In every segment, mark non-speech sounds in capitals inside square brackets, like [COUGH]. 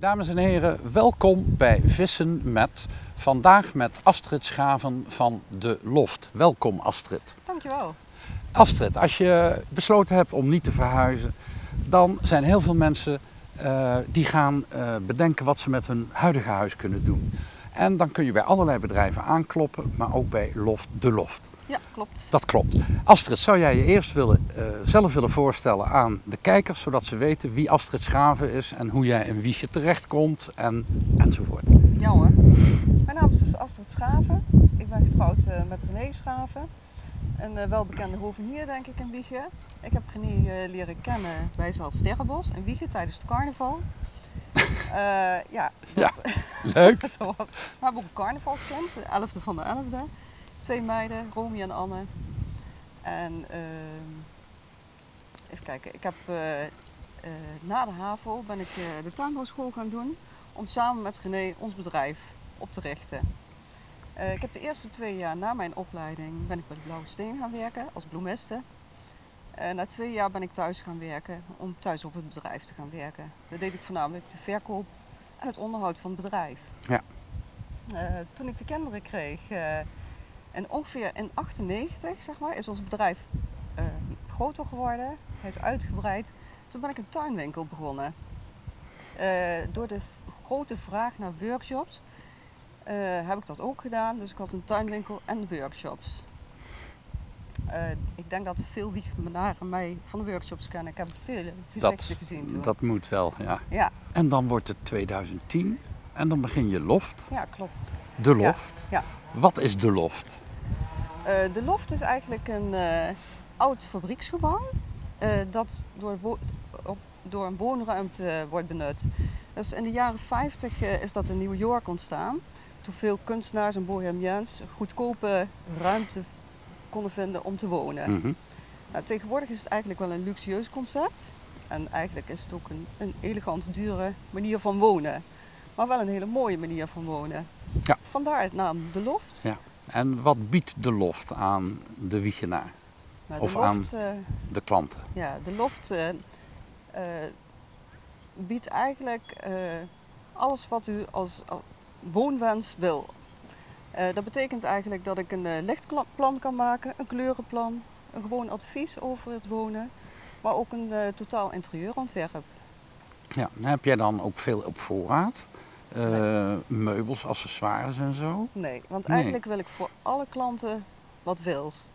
Dames en heren, welkom bij Vissen met. Vandaag met Astrid Schaven van De Loft. Welkom Astrid. Dankjewel. Astrid, als je besloten hebt om niet te verhuizen, dan zijn heel veel mensen uh, die gaan uh, bedenken wat ze met hun huidige huis kunnen doen. En dan kun je bij allerlei bedrijven aankloppen, maar ook bij Loft De Loft. Ja, klopt. Dat klopt. Astrid, zou jij je eerst willen, uh, zelf willen voorstellen aan de kijkers, zodat ze weten wie Astrid Schaven is en hoe jij in Wiegje terechtkomt en, enzovoort? Ja hoor. Mijn naam is dus Astrid Schaven. Ik ben getrouwd uh, met René Schaven. Een uh, welbekende hovenier, denk ik, in Wiegje. Ik heb René leren kennen bij Sterrenbos in Wiegje tijdens het carnaval. Ja, dat, ja, [LAUGHS] leuk. zo was. We hebben ook een de 11e van de 11e twee meiden, Romy en Anne. En uh, even kijken, ik heb uh, uh, na de HAVO ben ik de tuinbouwschool gaan doen om samen met René ons bedrijf op te richten. ik heb de eerste twee jaar na mijn opleiding ben ik bij de Blauwe Steen gaan werken als bloemiste. Na twee jaar ben ik thuis gaan werken om thuis op het bedrijf te gaan werken. Dat deed ik voornamelijk de verkoop en het onderhoud van het bedrijf. Ja. toen ik de kinderen kreeg, en ongeveer in 98 zeg maar, is ons bedrijf uh, groter geworden. Hij is uitgebreid. Toen ben ik een tuinwinkel begonnen. Door de grote vraag naar workshops heb ik dat ook gedaan. Dus ik had een tuinwinkel en workshops. Ik denk dat veel Wiegenaren mij van de workshops kennen. Ik heb veel gezichten gezien toen. Dat moet wel, ja. ja. En dan wordt het 2010 en dan begin je Loft. Ja, klopt. De Loft. Ja. ja. Wat is de Loft? Uh, de loft is eigenlijk een uh, oud fabrieksgebouw dat door, op, door een woonruimte wordt benut. Dus in de jaren 50 is dat in New York ontstaan. Toen veel kunstenaars en bohemians goedkope ruimte konden vinden om te wonen. Mm -hmm. nou, tegenwoordig is het eigenlijk wel een luxueus concept. En eigenlijk is het ook een, een elegant, dure manier van wonen. Maar wel een hele mooie manier van wonen. Ja. Vandaar het naam De Loft. Ja. En wat biedt de loft aan de Wiegenaar? Nou, of loft, aan uh, de klanten? Ja, de loft uh, uh, biedt eigenlijk alles wat u als woonwens wil. Dat betekent eigenlijk dat ik een lichtplan kan maken, een kleurenplan, een gewoon advies over het wonen, maar ook een totaal interieurontwerp. Ja, heb jij dan ook veel op voorraad? Uh, meubels, accessoires en zo? Nee, want eigenlijk wil ik voor alle klanten wat wils.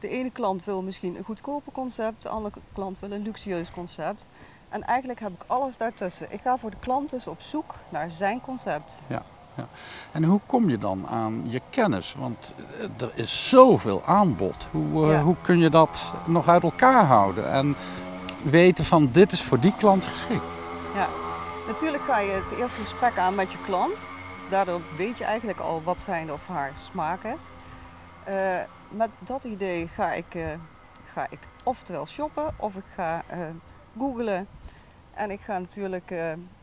De ene klant wil misschien een goedkoper concept, de andere klant wil een luxueus concept. En eigenlijk heb ik alles daartussen. Ik ga voor de klant dus op zoek naar zijn concept. Ja, ja. En hoe kom je dan aan je kennis? Want er is zoveel aanbod. Hoe, ja. hoe kun je dat nog uit elkaar houden? En weten van dit is voor die klant geschikt? Ja, Natuurlijk ga je het eerste gesprek aan met je klant. Daardoor weet je eigenlijk al wat zijn of haar smaak is. Uh, met dat idee ga ik, uh, ga ik oftewel shoppen of ik ga uh, googlen. En ik ga natuurlijk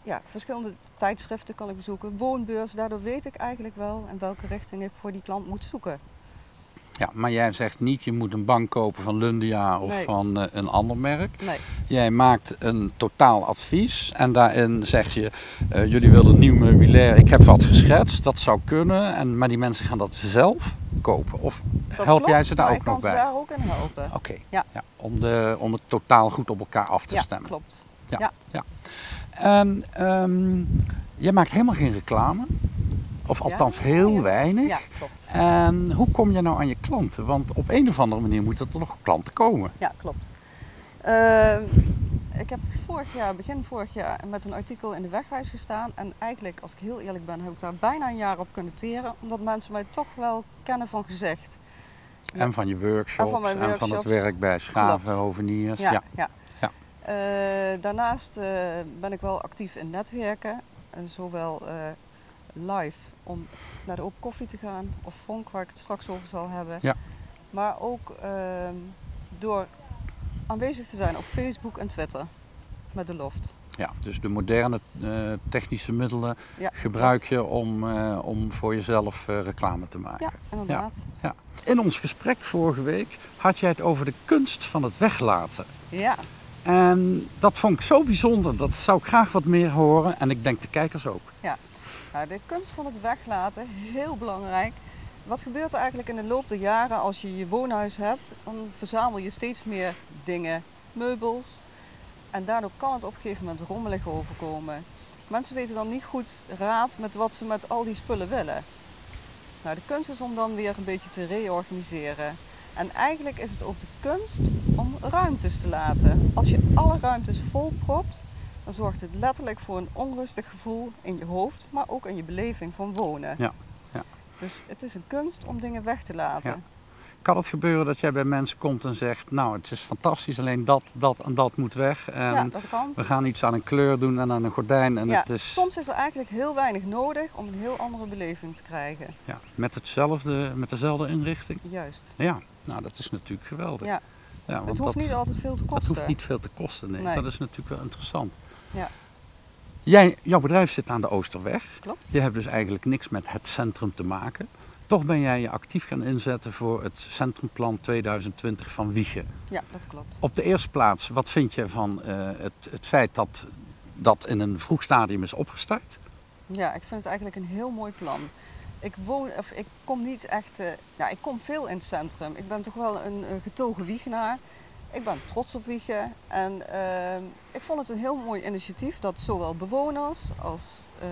ja, verschillende tijdschriften kan ik bezoeken, woonbeurs. Daardoor weet ik eigenlijk wel in welke richting ik voor die klant moet zoeken. Ja, maar jij zegt niet je moet een bank kopen van Lundia of nee. van uh, een ander merk. Nee. Jij maakt een totaal advies en daarin zeg je, uh, jullie willen nieuw meubilair, ik heb wat geschetst, dat zou kunnen, en, maar die mensen gaan dat zelf kopen. Of dat help klopt, jij ze daar ook nog ik bij? kan ze daar ook in helpen. Oké, okay. ja. ja. om, de, om het totaal goed op elkaar af te ja, stemmen. klopt. Ja, ja. En, um, jij maakt helemaal geen reclame. Of althans ja, heel ja. weinig. Ja, klopt. En hoe kom je nou aan je klanten? Want op een of andere manier moeten er toch klanten komen. Ja, klopt. Uh, ik heb vorig jaar, begin vorig jaar, met een artikel in de wegwijs gestaan. En eigenlijk, als ik heel eerlijk ben, heb ik daar bijna een jaar op kunnen teren. Omdat mensen mij toch wel kennen van gezicht. En van je workshops en van, en van het werk bij schaven, hoveniers. Ja, Ja. Uh, daarnaast uh, ben ik wel actief in netwerken. En zowel live om naar de open koffie te gaan, of Vonk, waar ik het straks over zal hebben. Ja. Maar ook ehm, door aanwezig te zijn op Facebook en Twitter met de loft. Ja, dus de moderne eh, technische middelen Ja, gebruik je om, eh, om voor jezelf eh, reclame te maken. Ja, inderdaad. Ja. In ons gesprek vorige week had jij het over de kunst van het weglaten. Ja, En dat vond ik zo bijzonder, dat zou ik graag wat meer horen. En ik denk de kijkers ook. Nou, de kunst van het weglaten, heel belangrijk. Wat gebeurt er eigenlijk in de loop der jaren als je je woonhuis hebt? Dan verzamel je steeds meer dingen, meubels. En daardoor kan het op een gegeven moment rommelig overkomen. Mensen weten dan niet goed raad met wat ze met al die spullen willen. Nou, de kunst is om dan weer een beetje te reorganiseren. En eigenlijk is het ook de kunst om ruimtes te laten. Als je alle ruimtes volpropt, dan zorgt het letterlijk voor een onrustig gevoel in je hoofd, maar ook in je beleving van wonen. Ja, ja. Dus het is een kunst om dingen weg te laten. Ja. Kan het gebeuren dat jij bij mensen komt en zegt, nou het is fantastisch, alleen dat, dat en dat moet weg. En Ja, dat kan. we gaan iets aan een kleur doen en aan een gordijn. En Ja, het is Soms is er eigenlijk heel weinig nodig om een heel andere beleving te krijgen. ja, met, hetzelfde, met dezelfde inrichting. Juist. Ja, nou dat is natuurlijk geweldig. Ja, Ja, want het hoeft dat, niet altijd veel te kosten. hoeft niet veel te kosten. Nee. Nee. Dat is natuurlijk wel interessant. Ja. Jij, jouw bedrijf zit aan de Oosterweg. Klopt. Je hebt dus eigenlijk niks met het centrum te maken. Toch ben jij je actief gaan inzetten voor het Centrumplan 2020 van Wiegen. Ja, dat klopt. Op de eerste plaats, wat vind je van eh, het, het feit dat dat in een vroeg stadium is opgestart? Ja, ik vind het eigenlijk een heel mooi plan. Ik, woon, of ik kom niet echt, eh, ja, ik kom veel in het centrum. Ik ben toch wel een, eh, getogen Wiegenaar. Ik ben trots op Wiegen. En ehm, ik vond het een heel mooi initiatief dat zowel bewoners als eh,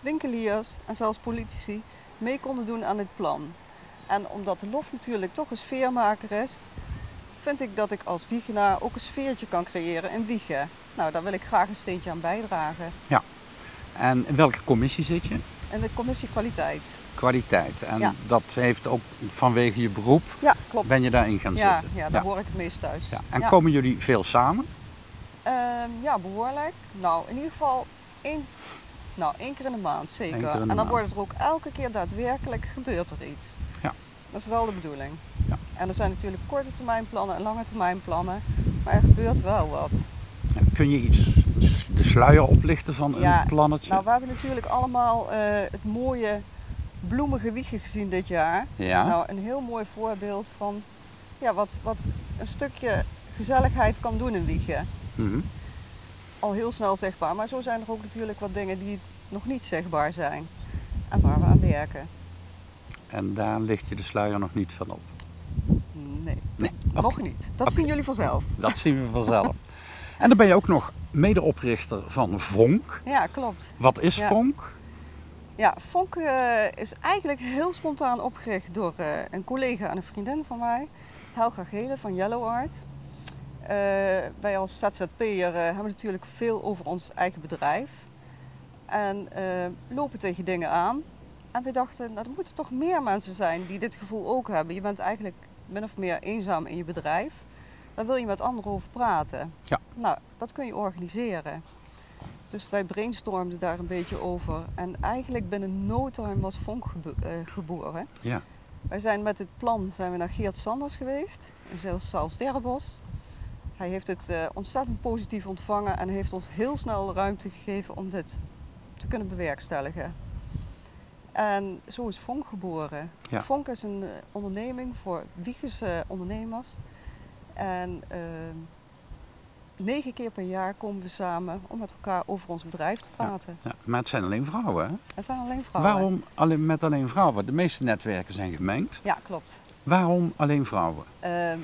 winkeliers en zelfs politici mee konden doen aan dit plan. En omdat de LOF natuurlijk toch een sfeermaker is, vind ik dat ik als Wiegenaar ook een sfeertje kan creëren in Wiegen. Nou, daar wil ik graag een steentje aan bijdragen. En in welke commissie zit je? En de commissie kwaliteit. Kwaliteit. En Ja. dat heeft ook vanwege je beroep, Ja, klopt. ben je daarin gaan ja, zitten. ja, daar hoor ik het meest thuis. Ja. En ja. komen jullie veel samen? Ehm, ja, behoorlijk. Nou, in ieder geval één, nou, één keer in de maand, zeker. De en dan maand. wordt er ook elke keer daadwerkelijk gebeurt er iets. Ja. Dat is wel de bedoeling. Ja. En er zijn natuurlijk korte termijn plannen en lange termijn plannen. Maar er gebeurt wel wat. Kun je iets, de sluier oplichten van Ja, een plannetje? Nou, we hebben natuurlijk allemaal eh, het mooie bloemige wiegen gezien dit jaar. ja. Nou, een heel mooi voorbeeld van ja, wat, wat een stukje gezelligheid kan doen in Wiegen. Mhm. Al heel snel zichtbaar, maar zo zijn er ook natuurlijk wat dingen die nog niet zichtbaar zijn. En waar we aan werken. En daar ligt je de sluier nog niet van op. Nee, Nee, nog niet. Dat zien jullie vanzelf. dat zien we vanzelf. [LAUGHS] en dan ben je ook nog medeoprichter van Vonk. Ja, klopt. Wat is Ja. Vonk? Ja, Fonk eh, is eigenlijk heel spontaan opgericht door eh, een collega en een vriendin van mij, Helga Gele van Yellow Art. Eh, wij als ZZP'er eh, hebben natuurlijk veel over ons eigen bedrijf en eh, lopen tegen dingen aan. En we dachten, nou, er moeten toch meer mensen zijn die dit gevoel ook hebben. Je bent eigenlijk min of meer eenzaam in je bedrijf. Daar wil je met anderen over praten. Ja. Nou, dat kun je organiseren. Dus wij brainstormden daar een beetje over. En eigenlijk binnen no time was Vonk gebo- geboren. Ja. Wij zijn met dit plan zijn we naar Geert Sanders geweest, in Zaalsterrenbos. Hij heeft het eh, ontzettend positief ontvangen en heeft ons heel snel ruimte gegeven om dit te kunnen bewerkstelligen. En zo is Vonk geboren. Ja. Vonk is een eh, onderneming voor Wiegense ondernemers. En eh, negen keer per jaar komen we samen om met elkaar over ons bedrijf te praten. Ja, maar het zijn alleen vrouwen, hè? Het zijn alleen vrouwen. Waarom alleen, met alleen vrouwen? De meeste netwerken zijn gemengd. Ja, klopt. Waarom alleen vrouwen? Ehm,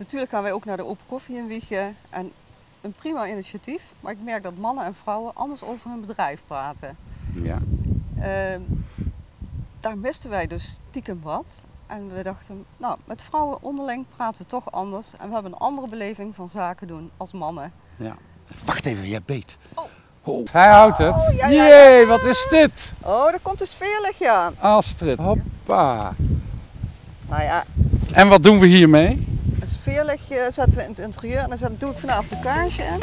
natuurlijk gaan wij ook naar de Open Koffie in Wiegen. En een prima initiatief, maar ik merk dat mannen en vrouwen anders over hun bedrijf praten. Ja. Ehm, daar misten wij dus stiekem wat. En we dachten, nou, met vrouwen onderling praten we toch anders. En we hebben een andere beleving van zaken doen als mannen. ja. Wacht even, jij beet. Oh. Oh. Hij houdt het. ja, ja, Jee, wat is dit? Oh, er komt een sfeerlichtje aan. Astrid, hoppa. Nou ja, En wat doen we hiermee? Een sfeerlichtje zetten we in het interieur. En dan zet, doe ik vanavond een kaarsje in.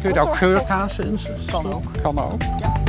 Kun je daar ook geurkaarsen in? Kan ook. Kan ook. Ja.